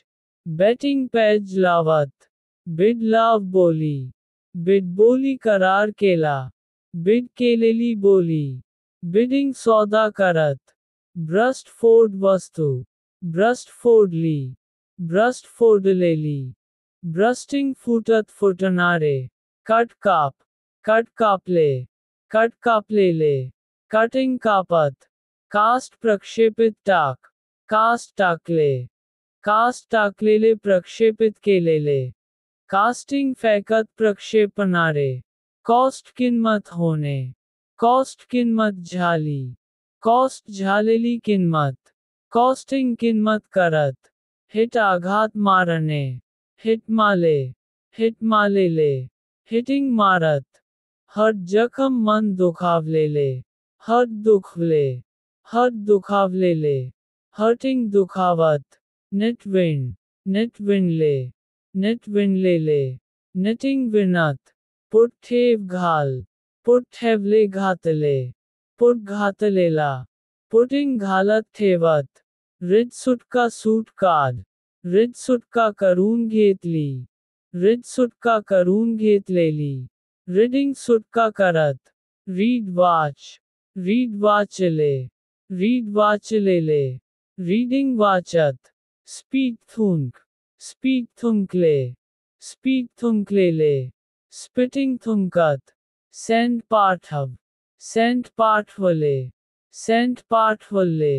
बेटिंग पेज लावत बिड लाव बोली बिड बोली करार केला बिड केलेली बोली बिडिंग सौदा करत ब्रस्ट फोड वस्तू ब्रस्ट फोडली ब्रस्ट फोडलेली ब्रस्टिंग फुटत फुटणारे कट काप कट कापले कट कापलेले कटिंग कापत कास्ट प्रक्षेपित टाक कास्ट टाकले कास्ट टाकलेले प्रक्षेपित केलेले कास्टिंग फेकत प्रक्षेपणारे कॉस्ट किंमत होणे कॉस्ट किंमत झाली कॉस्ट झालेली किंमत कॉस्टिंग किंमत करत हिट आघात मारणे हिट माले हिट मालेले हिटिंग मारत हट जखम मन दुखावलेले हट दुखले हट दुखावलेले हर्टिंग दुखावत। नेट विन निट विण निट विणले निट विणलेले निटिंग विणत पुट ठेव घाल पुट ठेवले घातले पुट घातलेला पुटिंग घालत ठेवत रिड सुटका सूट काढ रिड सुटका करून घेतली रिड सुटका करून घेतलेली रीडिंग सुटका करत रीड वाच रीड वाचले रीड वाचलेले रीडिंग वाचत स्पीक थुंक स्पीक थुंकले स्पीक थुंकलेले स्पिटिंग थुंकत सेंट पाठव सेंट पाठवले सेंट पाठवले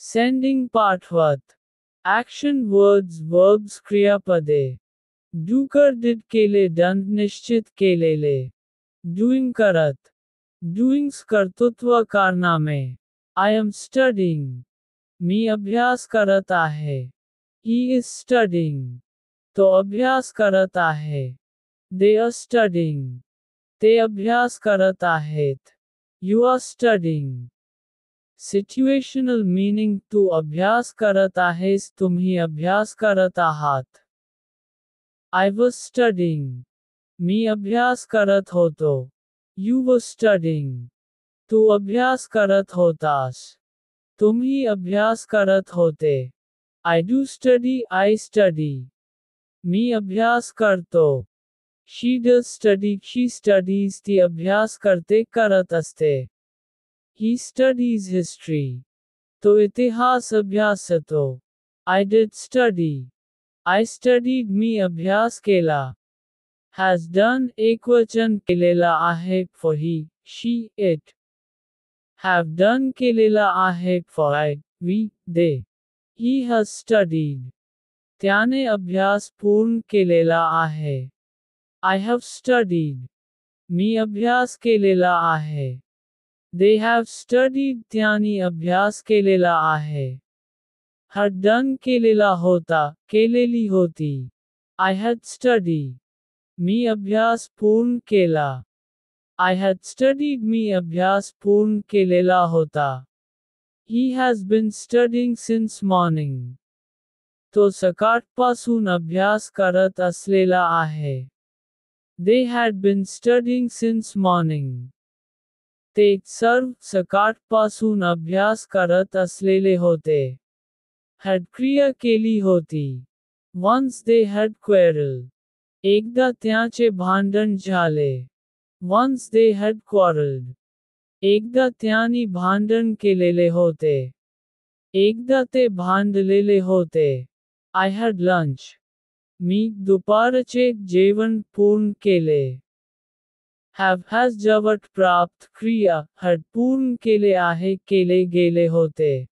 सेंडिंग पाठवत एक्शन वर्ड्स वर्ब्स क्रियापदे डूकर डिड केले दंड निश्चित केलेले डूइंग करत डूइंग्स कर्तृत्व कारनामे आय एम स्टडिंग मी अभ्यास करत है ही इज़ स्टडिंग तो अभ्यास करत है दे आर स्टडिंग ते अभ्यास करत है you are studying situational meaning तू अभ्यास करत आहेस, तुम्ही अभ्यास करत आहात. I was studying. मी अभ्यास करत होतो. You were studying. तू अभ्यास करत होतास. तुम ही अभ्यास करत होते. I do study I study मी अभ्यास करतो. She does study she studies ती अभ्यास करते, करत असते. ही स्टडीज़ हिस्ट्री तो इतिहास अभ्यास तो I did study I studied मी अभ्यास केला. हॅज डन एक वचन केलेला आहे for he she it Have done केलेला आहे for I, we, they. He has studied. त्याने अभ्यास पूर्ण केलेला आहे. I have studied. मी अभ्यास केलेला आहे. They have studied त्यांनी अभ्यास केलेला आहे. Had done केलेला होता, केलेली होती. I had studied. मी अभ्यास पूर्ण केला. I had studied मी अभ्यास पूर्ण केलेला होता. He has been studying since morning. तो सकाळपासून अभ्यास करत असलेला आहे. They had been studying since morning. ते सर्व सकाळपासून अभ्यास करत असलेले होते. Had क्रिया केली होती. Once they had quarreled. एकदा त्याचे भांडण झाले. Once they had quarreled. एकदा त्यांनी भांडण केलेले होते. एकदा ते भांडलेले होते. I had lunch. मी दुपारचे जेवण पूर्ण केले. have has जवट प्राप्त क्रिया had पूर्ण केले आहे, केले गेले होते.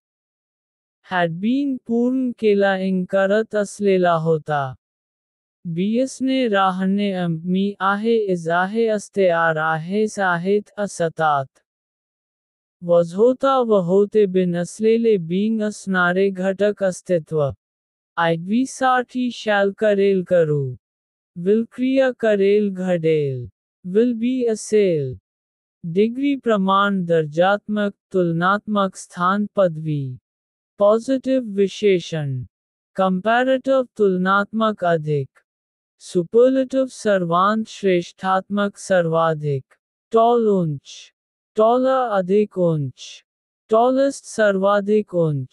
had been पूर्ण केला इन करत असलेला होता. बीएसने राहणे अम मी आहे इज़ आहे असते आर आहेस आहेत असतात. was होता व होते बिन असलेले बींग असणारे घटक अस्तित्व. आय साठी शॅल करेल करू. विल क्रिया करेल घडेल. will be असेल. डिग्री प्रमाण दर्जात्मक तुलनात्मक स्थान पदवी पॉजिटिव विशेषण कंपैरेटिव तुलनात्मक अधिक सुपरलेटिव सर्वांत श्रेष्ठात्मक सर्वाधिक टॉल उंच टॉलर अधिक उंच टॉलेस्ट सर्वाधिक उंच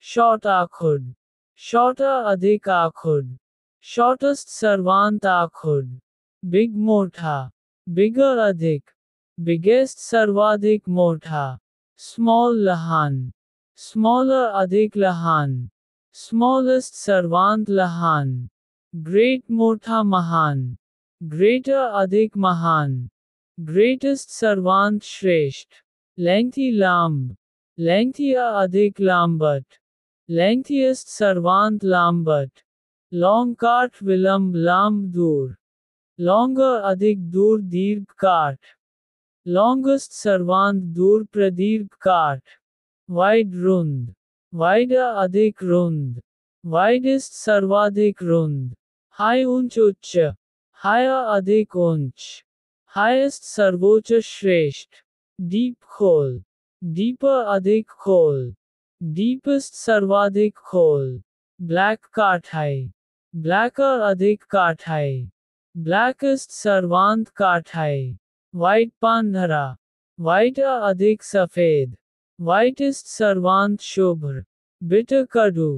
शॉर्ट आखुड शॉर्टर अधिक आखुड शॉर्टेस्ट सर्वांत आखुड बिग मोठा बिगर अधिक बिगेस्ट सर्वाधिक मोठा स्मॉल लहान स्मॉलर अधिक लहान स्मॉलेस्ट सर्वांत लहान. ग्रेट मोठा महान ग्रेटर अधिक महान ग्रेटेस्ट सर्वांत श्रेष्ठ लेंथी लांब लेंथिया अधिक लांबट लेंथियस्ट सर्वांत लांबट लॉन्ग काट विलंब लांब दूर लॉन्गर अधिक दूर दीर्घ काट लॉन्गेस्ट सर्वांत दूर प्रदीर्घ काट वाइड रुंद वाइड अधिक रुंद वाइडेस्ट सर्वाधिक रुंद हाई उंच उच्च, हाय अधिक उंच हाईएस्ट सर्वोच्च श्रेष्ठ, डीप खोल डीपर अधिक खोल, डीपेस्ट सर्वाधिक खोल, ब्लैक काठाई ब्लैकर अधिक काठाई ब्लैकेस्ट सर्वांत काठाई व्हाइट पांढरा, व्हाइट अधिक सफ़ेद, व्हाइटेस्ट सर्वांत शुभ्र बिटर कडू,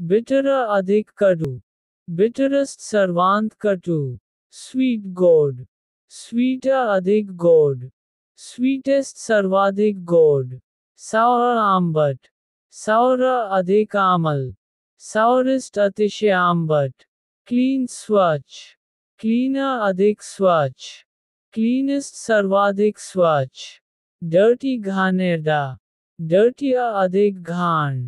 बिटर अधिक कडू। बिटरेस्ट सर्वांत कटू स्वीट गोड स्वीट अधिक गोड स्वीटेस्ट सर्वाधिक गोड सावर आंबट सावर अधिक आमल सावरेस्ट अतिशय आंबट क्लीन स्वच्छ क्लीनर अधिक स्वच्छ क्लीनेस्ट सर्वाधिक स्वच्छ डर्टी घानेरडा डर्टिया अधिक घाण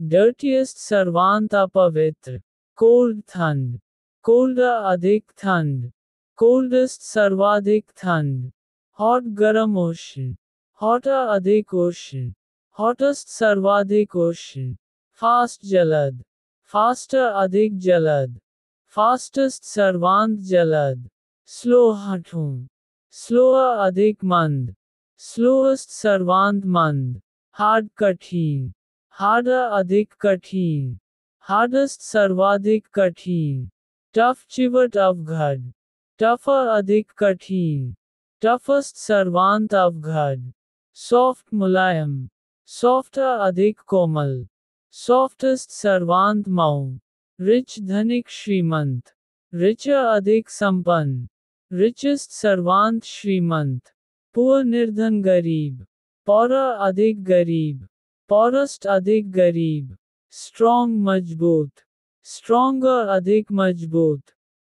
डर्टिएस्ट सर्वांत अपवित्र कोल्ड ठंड, कोल्ड अधिक ठंड, कोल्डेस्ट सर्वाधिक ठंड, हॉट गरम उष्ण हॉट अधिक उष्ण हॉटेस्ट सर्वाधिक उष्ण फास्ट जलद फास्टर अधिक जलद, फास्टेस्ट सर्वांत जलद, स्लो हठूं स्लो अधिक मंद, स्लोएस्ट सर्वांत मंद, हार्ड कठिन, हार्ड अधिक कठिन। हार्डेस्ट सर्वाधिक कठिन टफ चिवट अवघड, टफ अधिक कठिन टफस्ट सर्वांत अवघड, सॉफ्ट मुलायम, सॉफ्ट अधिक कोमल, सॉफ्टेस्ट सर्वांत मऊ, रिच धनिक श्रीमंत, रिच अधिक संपन्न, रिचेस्ट सर्वांत श्रीमंत पुअर निर्धन गरीब, पौर अधिक गरीब, पौरस्ट अधिक गरीब. स्ट्रॉन्ग मज़बूत स्ट्रॉन्गर अधिक मज़बूत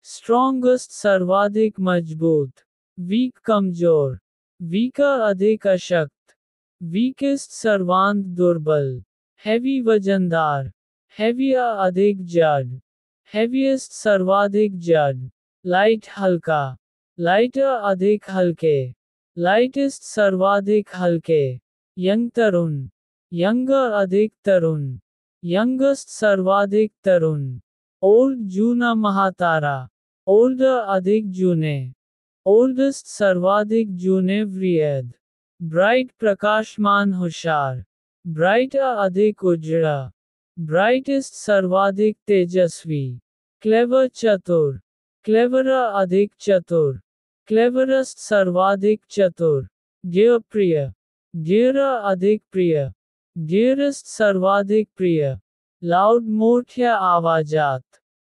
स्ट्रॉन्गेस्ट सर्वाधिक मज़बूत वीक कमज़ोर वीकर अधिक अशक्त वीकेस्ट सर्वांत दुर्बल हैवी वजनदार हैवियर अधिक जड हैवीएस्ट सर्वाधिक जड लाइट हल्का लाइटर अधिक हल्के लाइटेस्ट सर्वाधिक हल्के यंग तरुण यंगर अधिक तरुण यंगेस्ट सर्वाधिक तरुण ओल्ड जूना महातारा ओल्डर अधिक जूने ओल्डेस्ट सर्वाधिक जूने वृहद ब्राइट प्रकाशमान होशार ब्राइट अधिक उजड़ा ब्राइटेस्ट सर्वाधिक तेजस्वी क्लेवर चतुर क्लेवर अधिक चतुर क्लेवरस्ट सर्वाधिक चतुर ड्य प्रिय ड्यर अधिक प्रिय ड्यरेस्ट सर्वाधिक प्रिय लाउड मोठ्या आवाजात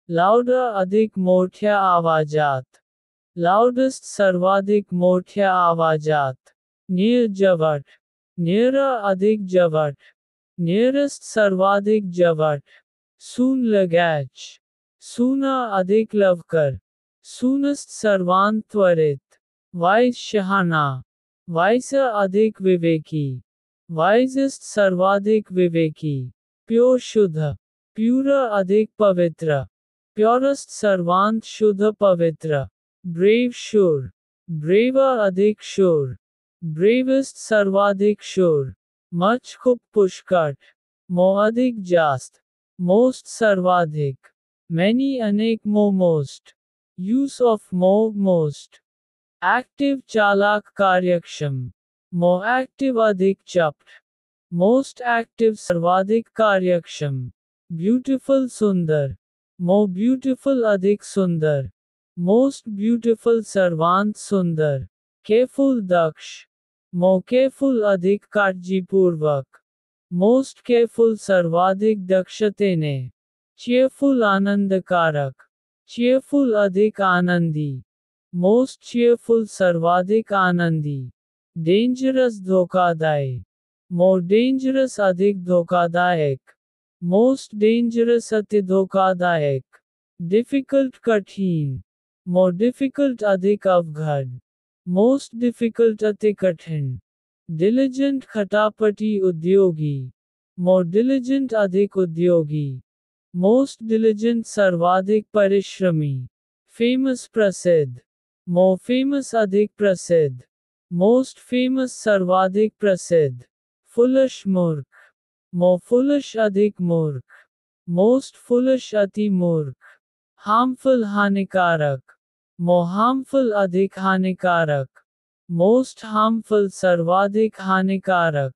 लाउड अधिक मोठ्या आवाजात लाउडेस्ट सर्वाधिक मोठ्या आवाजात नियर जवट नियर अधिक जवट नियरेस्ट सर्वाधिक जवट सून लगैच सूना अधिक लवकर सूनस्ट सर्वांत त्वरित वाइस शहाना वाइस अधिक विवेकी वाइजेस्ट सर्वाधिक विवेकी प्योर शुद्ध प्यूर अधिक पवित्र प्योरस्ट सर्वांत शुद्ध पवित्र ब्रेव शूर ब्रेवर अधिक शूर ब्रेवेस्ट सर्वाधिक शूर मच खूप पुष्कट मो अधिक जास्त मोस्ट सर्वाधिक मैनी अनेक more most use of more most active चालाक कार्यक्षम मो एक्टिव अधिक चप्ट मोस्ट एक्टिव सर्वाधिक कार्यक्षम ब्यूटिफुल सुंदर मो ब्यूटिफुल अधिक सुंदर मोस्ट ब्यूटिफुल सर्वांत सुंदर केफुल दक्ष मो केफुल अधिक काळजीपूर्वक मोस्ट केफुल सर्वाधिक दक्षतेने चेयरफुल आनंदकारक चेयरफुल अधिक आनंदी मोस्ट चेयरफुल सर्वाधिक आनंदी डेंजरस धोखादायी मोर डेंजरस अधिक धोखादायक मोस्ट डेंजरस अति धोखादायक डिफ़िकल्ट कठिन मोर डिफ़िकल्ट अधिक अवघड मोस्ट डिफ़िकल्ट अति कठिन डिलीजेंट खटापटी उद्योगी मोर डिलीजेंट अधिक उद्योगी मोस्ट डिलीजेंट सर्वाधिक परिश्रमी फ़ेमस प्रसिद्ध मो फ़ेमस अधिक प्रसिद्ध। मोस्ट फ़ेमस सर्वाधिक प्रसिद्ध, फुलश मूर्ख, मो फुलश अधिक मूर्ख, मोस्ट फुलश अति मूर्ख, हार्मफुल हानिकारक, मो हार्मफुल अधिक हानिकारक, मोस्ट हार्मफुल सर्वाधिक हानिकारक,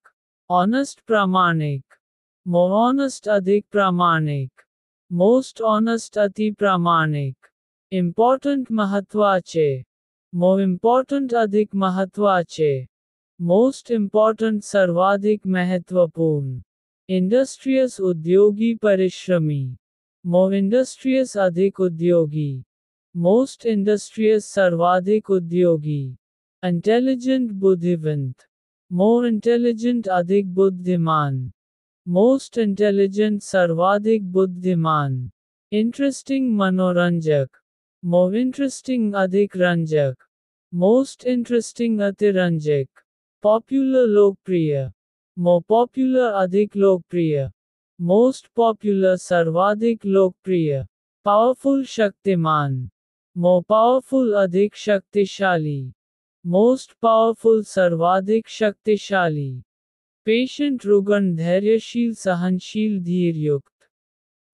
ऑनेस्ट प्रामाणिक, मो ऑनेस्ट अधिक प्रामाणिक, मोस्ट ऑनेस्ट अति प्रामाणिक, इम्पॉर्टंट महत्वाचे। मो इम्पॉर्टंट अधिक महत्वाचे. मोस्ट इम्पॉर्टंट सर्वाधिक महत्वपूर्ण. इंडस्ट्रियस उद्योगी परिश्रमी. मो इंडस्ट्रियस अधिक उद्योगी. मोस्ट इंडस्ट्रियस सर्वाधिक उद्योगी. इंटेलिजेंट बुद्धिवंत. मोर इंटेलिजेंट अधिक बुद्धिमान. मोस्ट इंटेलिजेंट सर्वाधिक बुद्धिमान. इंटरेस्टिंग मनोरंजक. मोर इंटरेस्टिंग अधिक रंजक मोस्ट इंटरेस्टिंग अतिरंजक पॉपुलर लोकप्रिय मो पॉपुलर अधिक लोकप्रिय मोस्ट पॉपुलर सर्वाधिक लोकप्रिय पावरफुल शक्तिमान मो पावरफुल अधिक शक्तिशाली मोस्ट पावरफुल सर्वाधिक शक्तिशाली पेशेंट रुगण धैर्यशील सहनशील धीर युक्त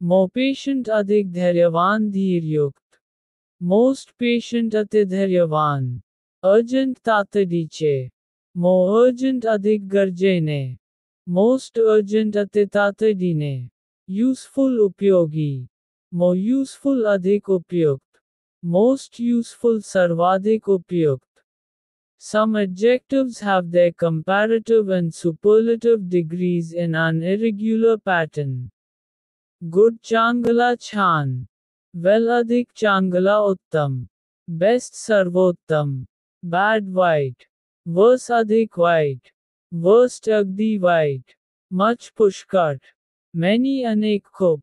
मो पेशेंट अधिक धैर्यवान धीर युक्त मोस्ट पेशंट अतिधैर्यवान अर्जेंट तातडीचे मो अर्जेंट अधिक गरजेने मोस्ट अर्जेंट अति तातडीने यूजफुल उपयोगी मो यूजफुल अधिक उपयुक्त मोस्ट यूजफुल सर्वाधिक उपयुक्त Some adjectives have their comparative and superlative degrees in an irregular pattern. Good Changala Chan. Well अधिक चांगला उत्तम. बेस्ट सर्वोत्तम. बैड वाइट वर्स अधिक वाइट वर्स्ट अग्दी वाइट मच पुष्कट मैनी अनेक खुप.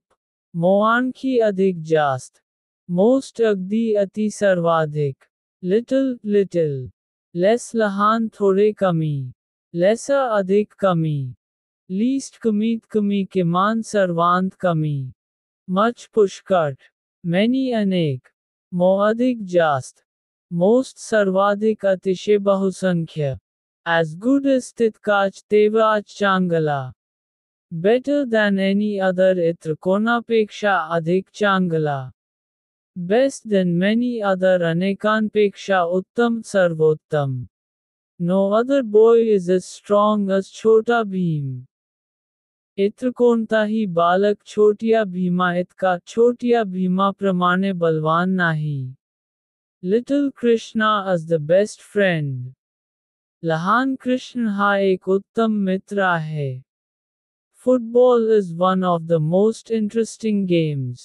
मोआंखी अधिक जास्त. मोस्ट अग्दी अति सर्वाधिक. लिटिल लिटिल लेस लहान थोड़े कमी. लेसा अधिक कमी. लीस्ट कमीत कमी के मान सर्वांत कमी. मच पुष्कट मैनी अनेक मो अधिक जास्त मोस्ट सर्वाधिक अतिशय बहुसंख्य एज गुड स्थित काच तेवाज चांगला बेटर देन एनी अदर इत्र कोणापेक्षा अधिक चांगला बेस्ट देन मैनी अदर अनेकांपेक्षा उत्तम सर्वोत्तम. No other boy is a strong as Chhota Bheem. इत्र कोणता ही बालक छोटिया भीमा इतका छोटिया भीमा प्रमाणे बलवान नाही little Krishna as the best friend लहान कृष्ण हा एक उत्तम मित्र आहे. Football is one of the most interesting games.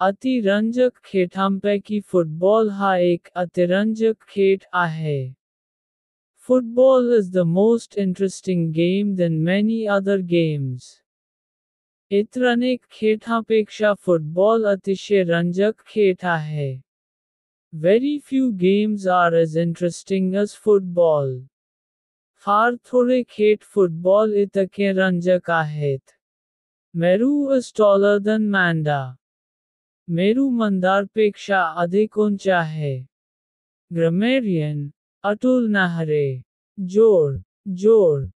अतिरंजक खेळांपैकी फुटबॉल हा एक अतिरंजक खेळ आहे. Football is the most interesting game than many other games. इतर अनेक खेळांपेक्षा फुटबॉल अतिशय रंजक खेळ आहे. Very few games are as interesting as football. फार थोडे खेळ फुटबॉल इतके रंजक आहेत. Meru is taller than Manda. Meru मंदारपेक्षा अधिक ऊँचा है ग्रामेरियन अतुल नहरे। जोड़ जोड़।